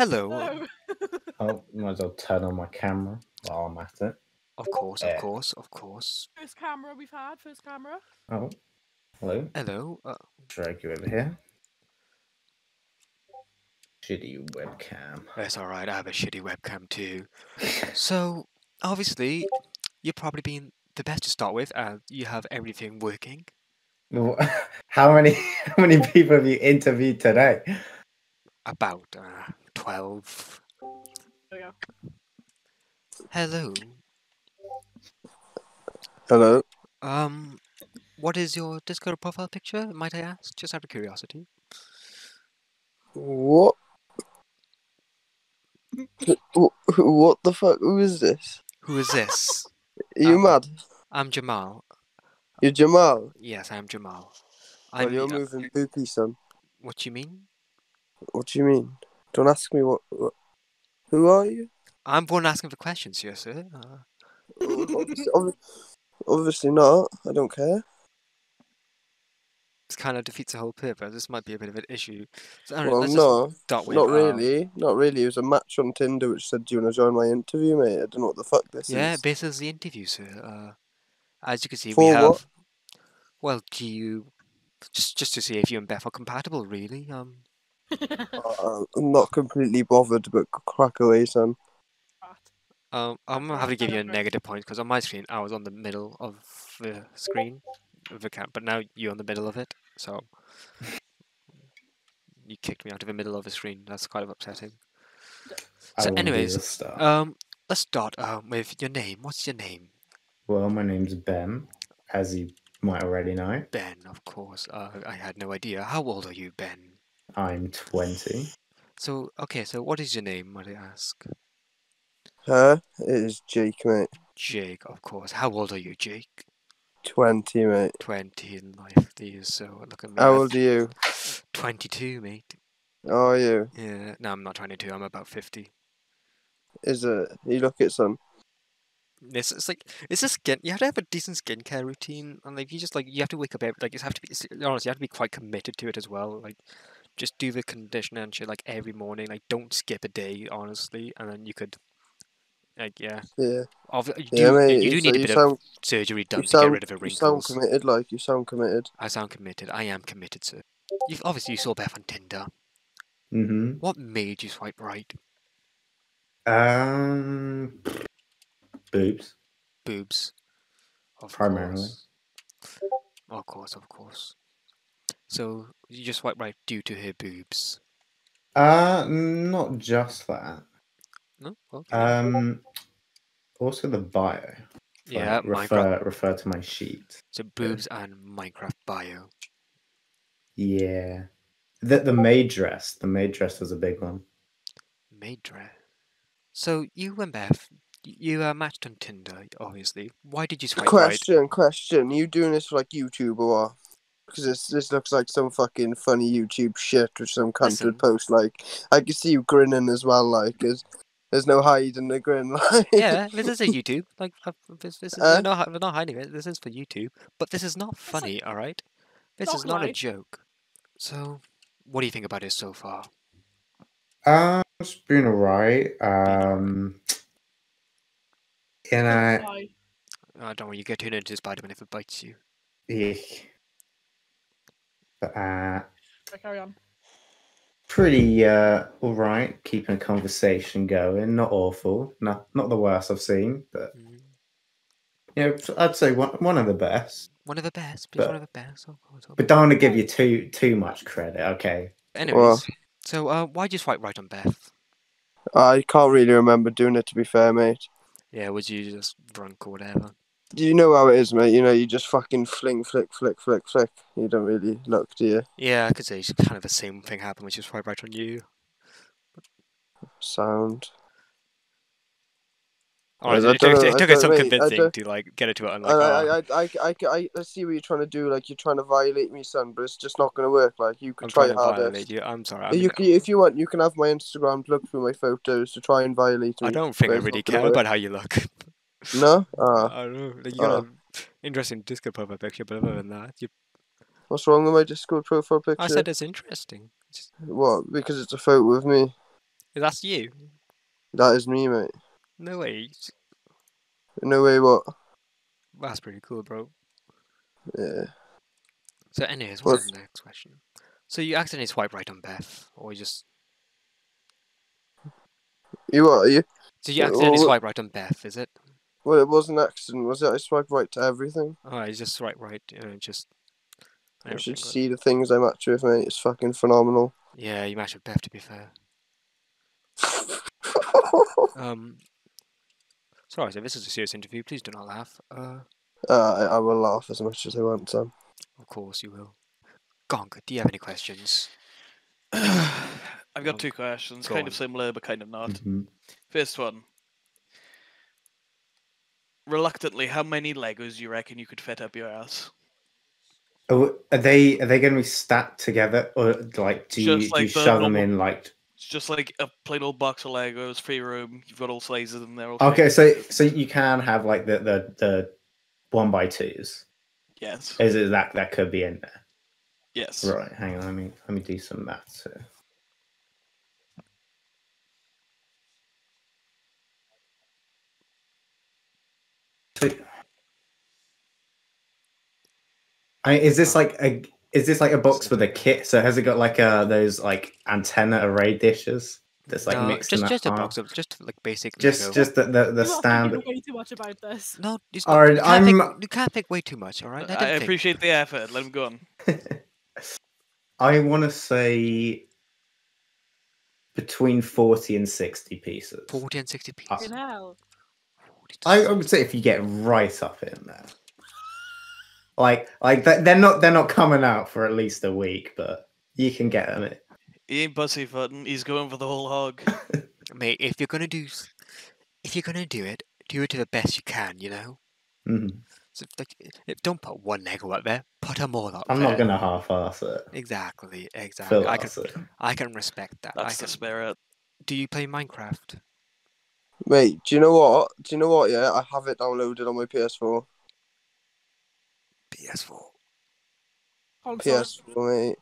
Hello. No. Oh, might as well turn on my camera while I'm at it. Of course, of course, of course. First camera we've had. First camera. Oh, hello. Hello. Uh, Drag you over here. Shitty webcam. that's all right. I have a shitty webcam too. So obviously, you're probably being the best to start with, and you have everything working. Wh- How many how many people have you interviewed today? About uh, twelve. There we go. Hello. Hello. Um, what is your Discord profile picture? Might I ask, just out of curiosity? What? What the fuck? Who is this? Who is this? Are you Um, mad? I'm Jamal. You're Jamal. Yes, I'm Jamal. Well, I'm. you're uh, moving poopy, son. what do you mean? What do you mean? Don't ask me what. what who are you? I'm born asking for questions yes, sir. Uh, obviously, obviously not. I don't care. this kind of defeats the whole purpose. This might be a bit of an issue. So, I don't know, Well, no, just start with, not really. Not really. It was a match on Tinder which said, "Do you want to join my interview, mate?" I don't know what the fuck this Yeah, is. this is the interview, sir. Uh, as you can see, For we have. what? Well, do you just just to see if you and Beth are compatible, really? Um, Uh, I'm not completely bothered, but crack away, son. Um, I'm gonna have to give you a negative point because on my screen I was on the middle of the screen of the camp, but now you're on the middle of it, so you kicked me out of the middle of the screen. That's kind of upsetting. So anyways. Um, let's start um with your name. What's your name? well, my name's Ben, as you might already know. Ben, of course. Uh, I had no idea. How old are you, Ben? I'm 20. So, okay, so what is your name, might I ask? Huh? It is Jake, mate. Jake, of course. How old are you, Jake? Twenty, mate. 20 in life. These, so look at me. How old are you? 22, mate. How are you? Yeah, no, I'm not 22. I'm about 50. Is it? You look it, son. This it's like it's a skin. You have to have a decent skincare routine, and like you just like you have to wake up every like you have to be s- honestly you have to be quite committed to it as well. Like just do the conditioner and shit like every morning. Like don't skip a day, honestly, and then you could like yeah. Yeah. Obvi- you do, Yeah, mate. you do you, need a bit sound, of surgery done you to get rid of the you sound committed. Like you sound committed. I sound committed. I am committed, sir. You've obviously you saw Beth on Tinder. Mm-hmm. What made you swipe right? Um, boobs. Boobs. Of Primarily. course. Of course, of course. So you just swipe right due to her boobs. Uh, not just that. No? Okay. Um, also the bio. If I yeah, Minecraft. refer refer to my sheet. So boobs and Minecraft bio. Yeah, the the maid dress. The maid dress was a big one. Maid dress. So you and Beth, you uh, matched on Tinder, obviously. Why did you swipe right? Question, question. you doing this for like YouTube or what? Because this this looks like some fucking funny YouTube shit which some cunt Listen. would post. Like I can see you grinning as well. Like there's there's no hiding the grin. Like yeah, this is a YouTube. Like uh, this, this is Uh? we're not we're not hiding it. This is for YouTube. But this is not like- funny, all right? This Not is not a joke. So, what do you think about it so far? Um, it's been alright. Um, and I, Why? Uh, don't worry, you get turned into a Spider-Man if it bites you. yeah. But, uh, Right, carry on. pretty uh alright. Keeping a conversation going. Not awful. Not not the worst I've seen, but Mm. you know, I'd say one one of the best. One of the best, but But- one of the best. Of course, of But don't want to give you too too much credit. Okay. Anyways, so uh, why'd you swipe right on Beth? I can't really remember doing it to be fair, mate. Yeah, was you just drunk or whatever? Do you know how it is, mate? You know, you just fucking fling, flick, flick, flick, flick. You don't really look, do you? Yeah, I could say it's kind of the same thing happened, which is swipe right on you. Sound. Honestly, I it took, it took us some don't- mate, I convincing to like get it to it. I, like, I, oh, I, I, I, I, I see what you're trying to do. Like you're trying to violate me, son, but it's just not going to work. Like you can I'm try harder. you. I'm sorry. I, You mean, can, if you want, you can have my Instagram look through my photos to try and violate me. I don't think I really care about how you look. No? Ah, I don't know. Like, you got Oh. an interesting Discord profile picture, but other than that, you, what's wrong with my Discord profile picture? I said it's interesting. It's What? Because it's a photo of me. That's you. That is me, mate. No way. No way, what? That's pretty cool, bro. Yeah. So, anyways, what's What's- the next question? So you accidentally swipe right on Beth, or you just You what? You? so you Uh, accidentally well, swipe right on Beth, is it? Well, it was an accident, was it? I swiped right to everything. Oh, you just swipe right, and just. You should everything, see the things I match with, mate. It's fucking phenomenal. Yeah, you match with Beth. To be fair. Um. Sorry, so this is a serious interview. Please do not laugh. Uh, Uh, I, I will laugh as much as I want, Sam. of course you will. Gonk, do you have any questions? I've got two questions, go kind on. of similar but kind of not. Mhm. First one. Reluctantly, how many Legos do you reckon you could fit up your ass? Oh, Are they are they going to be stacked together, or like do you, Just do you like shove them in like? It's just like a plain old box of Legos, free room. You've got all sizes in there. all Okay, so so you can have like the the the one by twos. Yes. Is it that that could be in there? Yes. Right. Hang on. Let me let me do some maths here. So- I is this like a is this like a box with a kit? So has it got like uh those like antenna array dishes that's like no, mixed in just that just a box of just like basic. Just Lego. just the the, the You are thinking standard. way too much about this. no. It's All not, right, you, can't pick, I'm- you can't pick way too much. All right. Let I him think. appreciate the effort. Let him go on. I want to say between forty and sixty pieces. forty and sixty Uh, pieces. In hell. 40 to I, I 60. would say if you get right up in there, like like th- they're not they're not coming out for at least a week, but you can get them. It. He ain't pussyfooting. He's going for the whole hog. Mate, if you're gonna do, if you're gonna do it, do it to the best you can. You know. Mhm. So, like, don't put one Lego up there. Put them all up I'm there. not gonna half-ass it. Exactly. Exactly. I can. It. I can respect that. I That's the can. spirit. Do you play Minecraft? Mate, do you know what? Do you know what? Yeah, I have it downloaded on my PS4. PS4. Console. PS4, mate.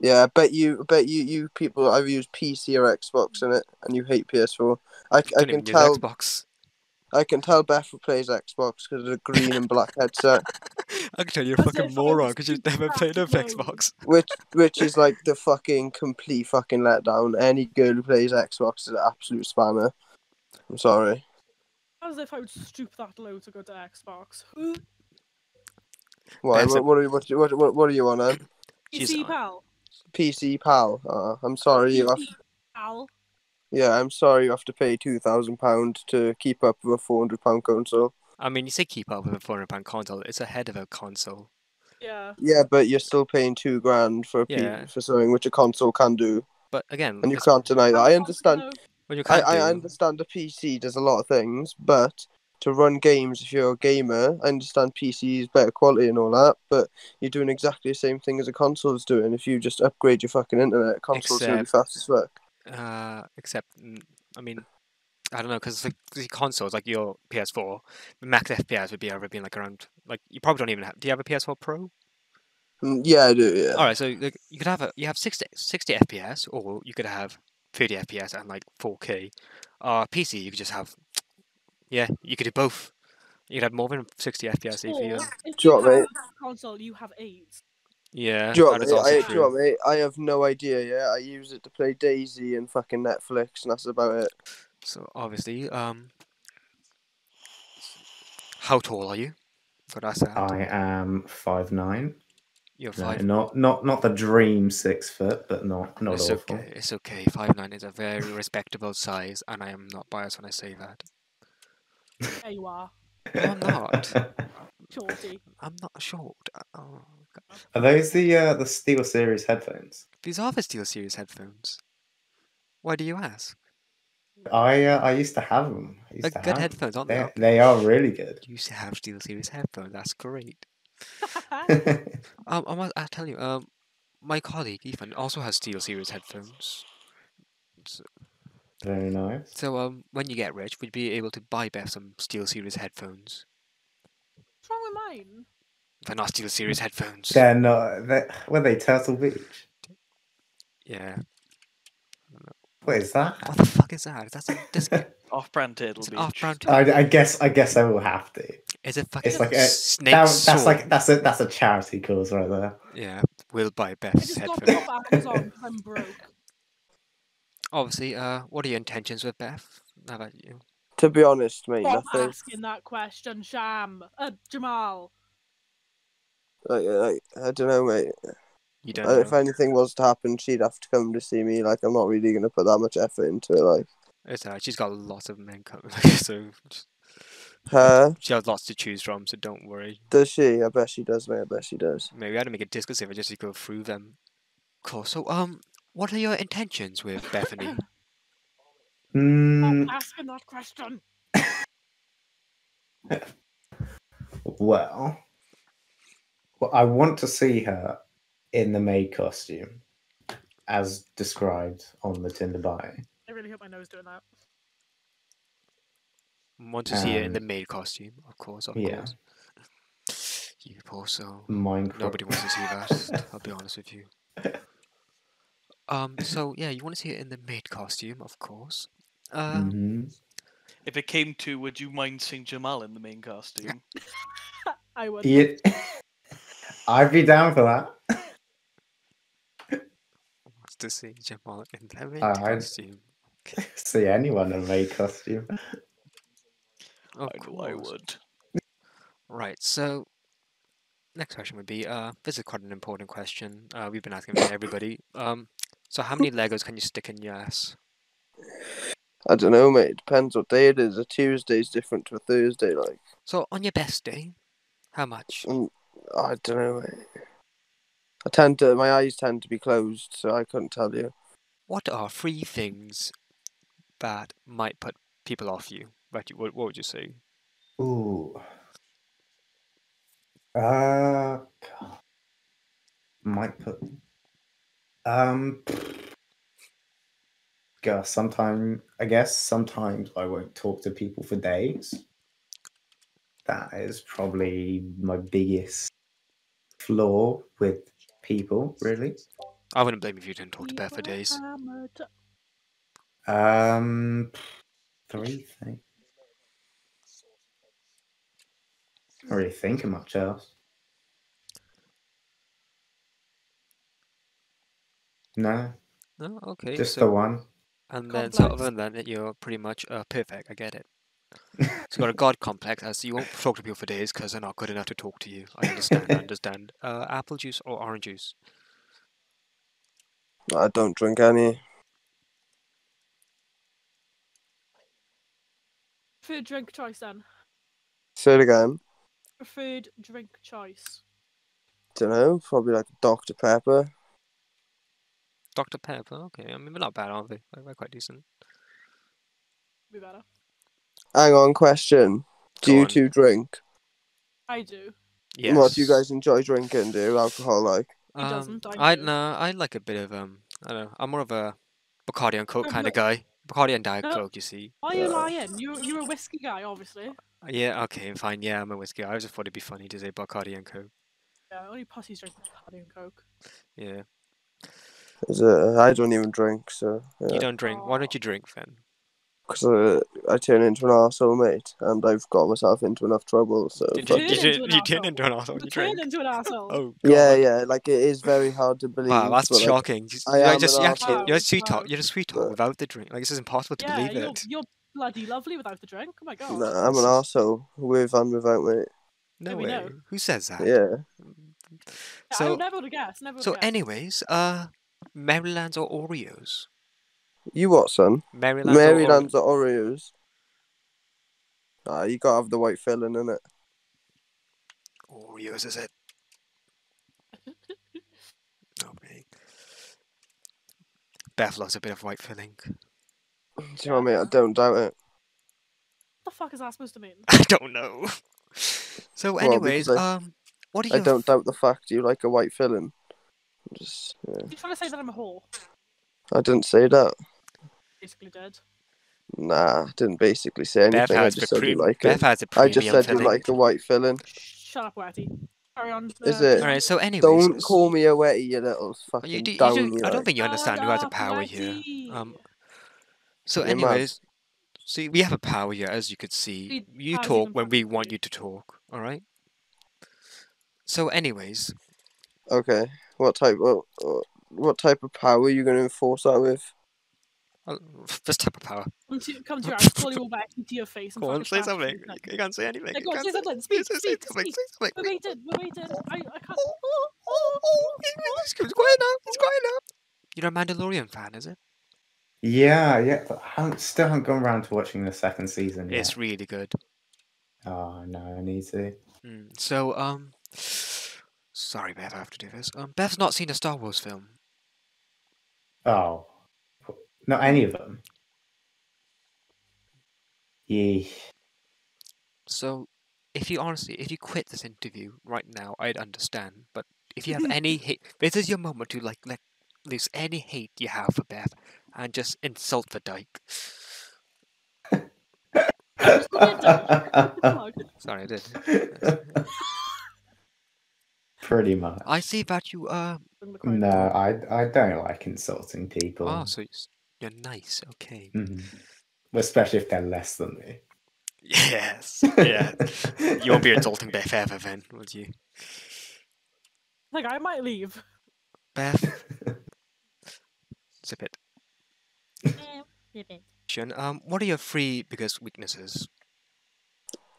Yeah, I bet you, I bet you, you people have used PC or Xbox in it, and you hate PS4. I, Don't can tell, Xbox. I can tell Beth plays Xbox because of the green and black headset, I can tell you're a fucking moron because you've never played to of know. Xbox. which, which is like the fucking complete fucking letdown. Any girl who plays Xbox is an absolute spanner. I'm sorry. As if I would stoop that low to go to Xbox. Who? Why? What, what, are you, what, what, what, what are you on? She's PC on- pal. PC pal. Uh, I'm sorry. You have, pal. yeah, I'm sorry. You have to pay two thousand pound to keep up with a four hundred pound console. I mean, you say keep up with a 400 pound console. It's ahead of a console. Yeah. Yeah, but you're still paying two grand for a Yeah. for something which a console can do, But again, and you can't deny that. I understand. You I, can't I do. understand the PC does a lot of things, but to run games, if you're a gamer, I understand PC is better quality and all that. But you're doing exactly the same thing as a console's doing. If you just upgrade your fucking internet, console's gonna be fast as fuck. Uh, except, mm, I mean, I don't know, because like the consoles, like your PS4, the max FPS would be ever being like around, like you probably don't even have. Do you have a PS4 Pro? Mm, Yeah, I do. Yeah. All right, so like, you could have a you have 60, 60 FPS, or you could have 30 FPS and like 4K. Uh, PC, you could just have, yeah, you could do both. You could have more than 60 FPS if you. Or, if you you know what, have a console, you have AIDS. Yeah, Do you know that mate? I, do you know what, mate? I have no idea. Yeah, I use it to play Daisy and fucking Netflix, and that's about it. So obviously, um, how tall are you? For that sound, I am five nine. You're No, not not not the dream six foot, but not not it's awful. okay. It's okay. Five nine is a very respectable size, and I am not biased when I say that. There you are. No, I'm not. Shorty. I'm not short. Oh, Are those the uh, the Steel Series headphones? These are the Steel Series headphones. Why do you ask? I uh, I used to have them. I used They're to good have 'em. headphones, aren't They they? they are really good. You used to have SteelSeries headphones. That's great. Um, I must, I'll tell you. Um, my colleague Ethan also has Steel Series headphones. So, Very nice. so um, when you get rich, we'd be able to buy Beth some Steel Series headphones. What's wrong with mine? They're not Steel Series headphones. They're not. They're, were they Turtle Beach? Yeah. What is that? What the fuck is that? That's a this, Off-brand Turtle it's an Beach. off-brand. I, I guess I guess I will have to. Is it fucking It's like a snake that, that's like that's a that's a charity cause right there. yeah. We'll buy Beth's just head got for it it. off Amazon I'm broke. Obviously, uh, what are your intentions with Beth? How about you? To be honest, mate, Stop nothing. asking that question, Sham. Uh, Jamal. Like, like, I don't know, mate. You don't Uh, If anything was to happen, she'd have to come to see me. Like, I'm not really gonna put that much effort into it. Like, It's alright. She's got lots of men coming, so just- her she has lots to choose from. So don't worry. does she? I bet she does, mate. I bet she does. Maybe we had to make a Discord server just to go through them. Cool. So, um, what are your intentions with Bethany? Stop Mm, asking that question. well, well, I want to see her in the maid costume, as described on the Tinder bio. I really hope my nose doing that. Want to see it in the Um, maid costume, of course, of yeah. course. You poor soul. Minecraft. Nobody wants to see that. I'll be honest with you. Um. So yeah, you want to see it in the maid costume, of course. Uh, Mhm. If it came to, would you mind seeing Jamal in the main costume? I would. Yeah. I'd be down for that. wants to see Jamal in the maid I'd- costume. see anyone in a maid costume. Of I know I would. Right. So next question would be uh this is quite an important question. Uh we've been asking everybody. Um so how many Legos can you stick in your ass? I don't know, mate. It depends what day it is. A Tuesday's different to a Thursday. Like, So on your best day, how much? mm, I don't know, mate. I tend to, my eyes tend to be closed, so I couldn't tell you. What are three things that might put people off you? What you what, what would you say? Ooh. Uh, God. might put. Um. God, sometimes I guess sometimes I won't talk to people for days. That is probably my biggest flaw with people, really. I wouldn't blame you if you didn't talk to We Beth for were days. Hammered. Um, three things. Not really thinking much else. No, No, okay. just so, the one. and then so Complex. other than that, you're pretty much uh, perfect. I get it. It's got a god complex, as you won't talk to people for days because they're not good enough to talk to you. I understand. I understand. Uh, apple juice or orange juice? I don't drink any. Preferred drink choice then. Say it again. Preferred drink choice. Don't know. Probably like Dr Pepper. Dr Pepper. Okay, I mean we're not bad, are they? We're we're quite decent. Be better. Hang on, question. Do Go you on. two drink? I do. Yes. What do you guys enjoy drinking? Do alcohol like? He Um, doesn't, I I do. no, I like a bit of um. I don't know. I'm more of a Bacardi and Coke No, kind of guy. Bacardi and Diet No. Coke, you see. Why are you Uh, lying? You you're a whiskey guy, obviously. Uh, Yeah, okay, fine. Yeah, I'm a whiskey. guy. I just thought it'd be funny to say Bacardi and Coke. Yeah, only pussies drink Bacardi and Coke. Yeah. Is it, I don't even drink, so You don't drink. Why don't you drink then? Because uh, I turn into an arsehole, mate, and I've got myself into enough trouble. So You, fuck you, turn you, into an you turn into an arsehole you You turn into an asshole. Oh, yeah, God. yeah, like it is very hard to believe. Wow, that's but, like, shocking. Just, I you're am just an you actually, arsehole. you're a sweet Wow. You're a sweet But- without the drink. Like this is impossible to yeah, believe you're, it. you're bloody lovely without the drink. Oh my god. Nah, I'm an This is- arsehole with and without, mate. No Yeah, we way. know. Who says that? Yeah. Yeah, So, I never would have guessed. Never would so have guessed. anyways, uh, Maryland's or Oreos? You what, son? Maryland's, Maryland's or or Oreos? Ah, you gotta have the white filling in it. Ore- Oreos, is it? Okay. Beth loves a bit of white filling. Do you know what I mean? I don't doubt it. What the fuck is that supposed to mean? I don't know. So, Well, anyways, because I- um, what are I your don't doubt the fact you like a white filling. Just, yeah. You trying to say that I'm a whore? I didn't say that. Basically did. Nah, I didn't basically say Beth anything. I has the just said you like Beth it. has a I just said filling. you like the white filling. Shut up, Wetty. Carry on. Is it? All right. So, anyways, Don't call me a wetty, you little Well, fucking you do, you down. do, you I don't like. think you understand who has the up, power here. Um, So, You're mad. anyways, see, we have a power here, as you could see. We- You talk when we want you to talk. All right. So, anyways, Okay. What type? What, what type of power are you going to enforce that with? Uh, this type of power. Come to, come to your house, call you over, into your face, and Go on, say something. You you can't say anything. Yeah, go on, can't say something. Speak, say, speak, say something. speak. Say something. We're waiting, we're waiting. I, I can't. Oh, oh, oh, He's he's quiet now. He's quiet now. You're a Mandalorian fan, is it? Yeah, yeah, but I haven't, still haven't gone around to watching the second season yet. It's really good. Oh no, I need to. Mm. So, um, sorry, Beth, I have to do this. Um, Bev's not seen a Star Wars film. Oh, not any of them. Yeah. So, if you honestly, if you quit this interview right now, I'd understand. But if you have any hate, this is your moment to like let loose any hate you have for Beth and just insult the dyke. Just call me a dyke. Fuck. Sorry, I did. Pretty much. I see that you uh I'm gonna cry. No, I I don't like insulting people. oh, so it's- you're nice. Okay. Mhm. Especially if they're less than me. Yes. Yeah. you won't be insulting Beth ever then, would you? Like I might leave. Beth, zip it. Question, Um, what are your three biggest weaknesses?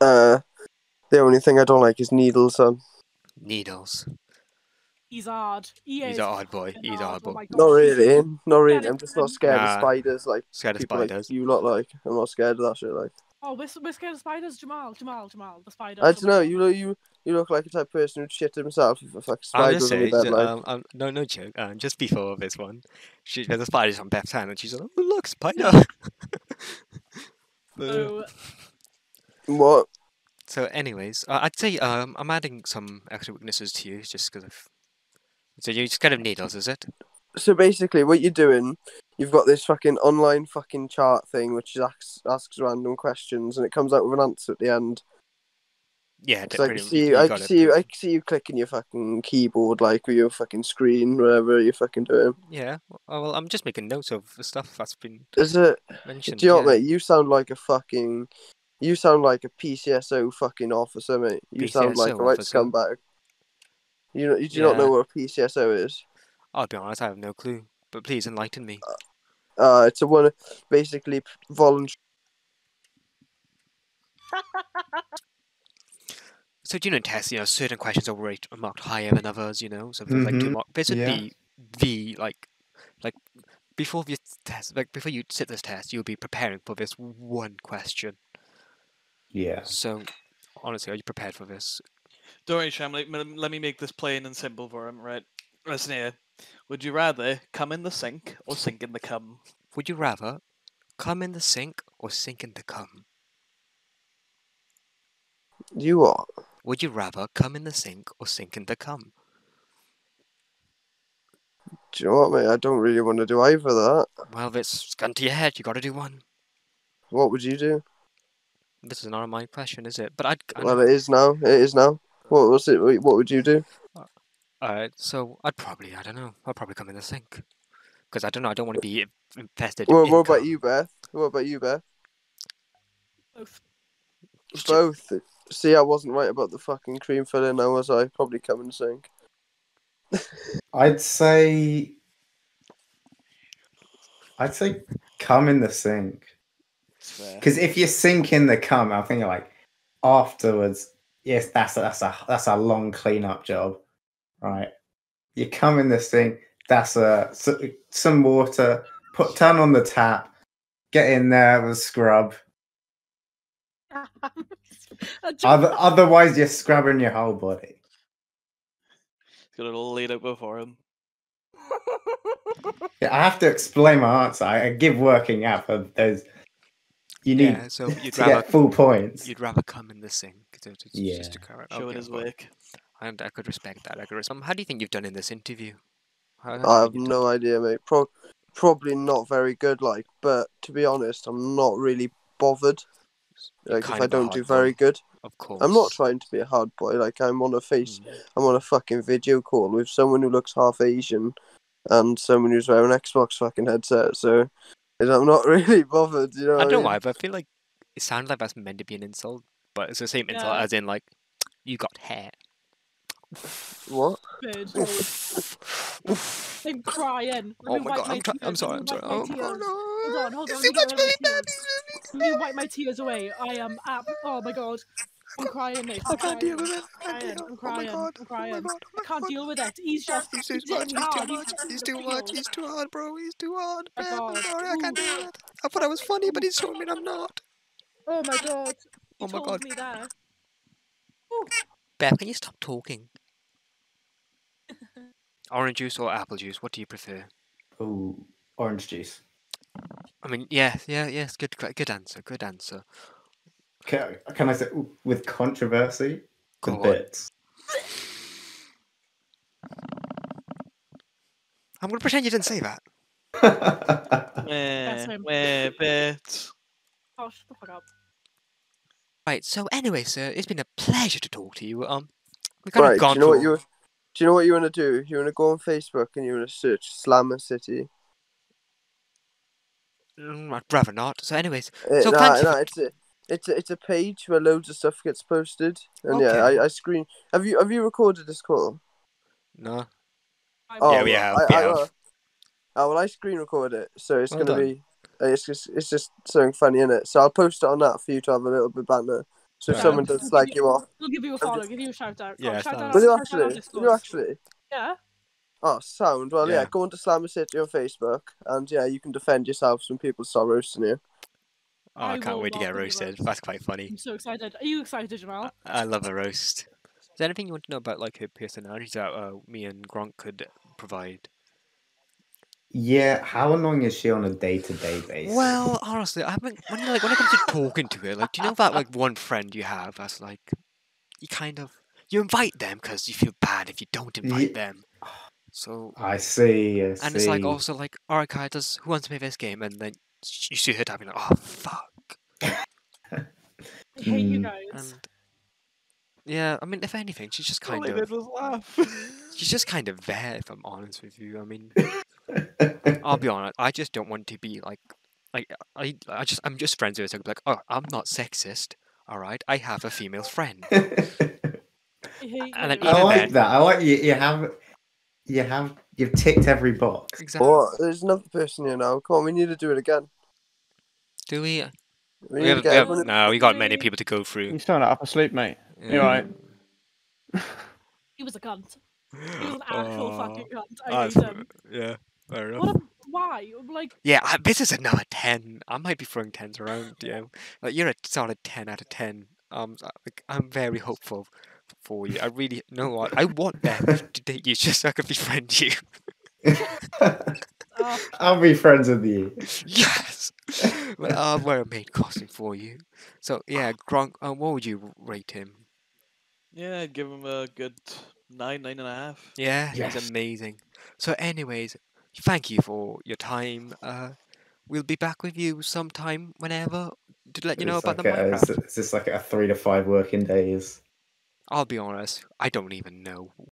Uh, the only thing I don't like is needles. Um, Needles. He's hard. He He's is a hard boy. He's a hard Oh boy. my not gosh. really, not really. I'm just not scared Nah. of spiders like Scared of people spiders. like you lot like. I'm not scared of that shit. Like Oh, we're, we're scared of spiders, Jamal. Jamal, Jamal, the spider. I don't know. You look you you look like a type of person who'd shit himself if a fucking I'm spider was on bed. Like um, um, no, no joke. Um, just before this one, she there's a spider on Beth's hand, and she's like, "Oh, look, spider." So, what? so, anyways, uh, I'd say um, I'm adding some extra weaknesses to you, just because of. So you're scared of needles, is it? So basically, what you're doing, you've got this fucking online fucking chart thing, which asks asks random questions, and it comes out with an answer at the end. Yeah, It's like I pretty- see you I it, see you, I see you clicking your fucking keyboard, like with your fucking screen, whatever you're fucking doing. Yeah. Oh, well, I'm just making notes of the stuff that's been Is it? mentioned. Do you know what, yeah. mate? You sound like a fucking. You sound like a PCSO fucking officer, mate. You sound like a PCSO right officer? scumbag. You know, you do you not know what a PCSO is? I'll be honest, I have no clue. But please enlighten me. Uh, it's a one, basically voluntary. So do you know in tests, you know, certain questions are rate are marked higher than others, you know? So if there's like two Mhm, mark this would yeah. be the like like before this test like before you sit this test, you'll be preparing for this one question. Yeah. So honestly, are you prepared for this? Don't worry, Sham. Let, me- let me make this plain and simple for him, right? Listen here. Would you rather come in the sink or sink in the cum? Would you rather come in the sink or sink in the cum? You what? Would you rather come in the sink or sink in the cum? Do you know what, mate? I don't really want to do either of that. Well, this gun to your head. You got to do one. What would you do? This is not a my question, is it? But I'd. I Well, it is now. It is now. What was it? What would you do? Alright, so I'd probably, I don't know, I'd probably come in the sink. Because I don't know, I don't want to be in- infested. What, in what about you, Beth? What about you, Beth? both. Both. See, I wasn't right about the fucking cream filling. Now was I? Probably come and sink. I'd say. I'd say come in the sink. Because if you sink in the cum, I'm thinking like afterwards. Yes, that's a, that's a that's a long cleanup job, right? You come in this thing. That's a some water. Put turn on the tap. Get in there with a scrub. Other, otherwise, you're scrubbing your whole body. He's got it all laid out before him. Yeah, I have to explain my answer. I, I give working out for those. You need Yeah, so you'd to rather, get full points. you'd rather come in the sink. To, to, Yeah. Just to cover it. Showing Okay, his well, work. And I could respect that. I could res- um, how do you think you've done in this interview? How, how I have think you've no idea, mate. Pro- probably not very good, like. But to be honest, I'm not really bothered. Like, if I don't do very boy. good. Of course. I'm not trying to be a hard boy. Like, I'm on a face, Mm. I'm on a fucking video call with someone who looks half Asian, and someone who's wearing an Xbox fucking headset. So, And I'm not really bothered. You know. I don't know mean? why, but I feel like it sounds like that's meant to be an insult, but it's the same insult Yeah. as in like you got hair. What? I'm crying. Oh Let me my wipe god, I'm, try- I'm sorry, I'm sorry. wipe my Oh. God, no. Hold on, hold on. It's let too me much pain, my Daddy. tears. Let me wipe my tears away. I am ab- Oh my god. I'm crying, mate. I I'm can't deal with it. I can't deal. I'm Oh my crying, god. I'm Oh my crying. god. Oh my I can't god. deal with it. He's just. He's too he's much. He's too much. He's too the much. He's too hard, bro. He's too hard. My Man, I'm god. sorry. I can't do Ooh. it. I thought I was funny, but he's showing me I'm not. Oh my god. Oh he Oh my told god. me there. Beth, can you stop talking? Orange juice or apple juice? What do you prefer? Oh, orange juice. I mean, yeah, yeah, yes. Good, good good answer. Good answer. Can, can I say with controversy? The Go on. bits. I'm gonna pretend you didn't say that. Meh, him. meh, bit. Oh, shut the fuck up. Right. So, anyway, sir, it's been a pleasure to talk to you. Um, we kind Right. of Do you know what you? Do you know what you want to do? You want to go on Facebook and you want to search Slammer City. Mm, I'd rather not. So, anyways, Uh, So nah, nah, for- it's a, it's a, it's a page where loads of stuff gets posted, and yeah, Okay. I, I screen. Have you have you recorded this call? no. Oh, Yeah, we have, I, we I, have. well, oh well, I screen record it, so it's Well gonna done. be. uh, It's just it's just something funny in it. So I'll post it on that for you to have a little bit banter. So if Fair someone enough. does slag you off, We'll give you a follow, give you a shout out. Yeah, shout sounds- out, will you shout out actually? Will you Discord. actually? Yeah. Oh, sound. Well, yeah. Yeah. Go into Slammer City on Facebook, and yeah, you can defend yourselves when people start roasting you. Oh, I, I can't wait to get roasted. roasted. That's quite funny. I'm so excited. Are you excited, Jamal? I, I love a roast. Is there anything you want to know about like her personality that uh, me and Gronk could provide? yeah, how annoying is she on a day-to-day basis? Well, honestly, I haven't. When, like, when it comes to talking to her, like, do you know that like one friend you have that's like, you kind of you invite them because you feel bad if you don't invite Ye- them. So I see. I and it's like also like, all right, Kai, does who wants to play this game? And then s- you see her typing like, oh fuck. I hate you Hmm. guys. And yeah, I mean, if anything, she's just kind I of did laugh. she's just kind of there. If I'm honest with you, I mean, I'll be honest. I just don't want to be like, like I, I just, I'm just friends with her. So I could be like, oh, I'm not sexist. All right, I have a female friend. I and. I like then- that. I like you. You have, you have, you've ticked every box. Exactly. Oh, there's another person here now. Come on, we need to do it again. Do we? We We have, to we have, no, we got many people to go through. You still not up asleep, mate. You're right. He was a cunt. He was an actual Oh, fucking cunt. I I hate him. yeah, fair enough. What a, why? Like, Yeah, I, this is another ten. I might be throwing tens around. Yeah, like you're a solid ten out of ten. Um, so, like, I'm very hopeful for you. I really you know what I want them to date you just so I can befriend you. Uh, I'll be friends with you. yes, I'll wear a maid costume for you. So yeah, Gronk. Um, what would you rate him? yeah, I'd give him a good nine, nine and a half. Yeah, Yes. he's amazing. So, anyways, thank you for your time. Uh, we'll be back with you sometime, whenever, to let you know It's about like the a, Minecraft. It's, it's just like a three to five working days. I'll be honest, I don't even know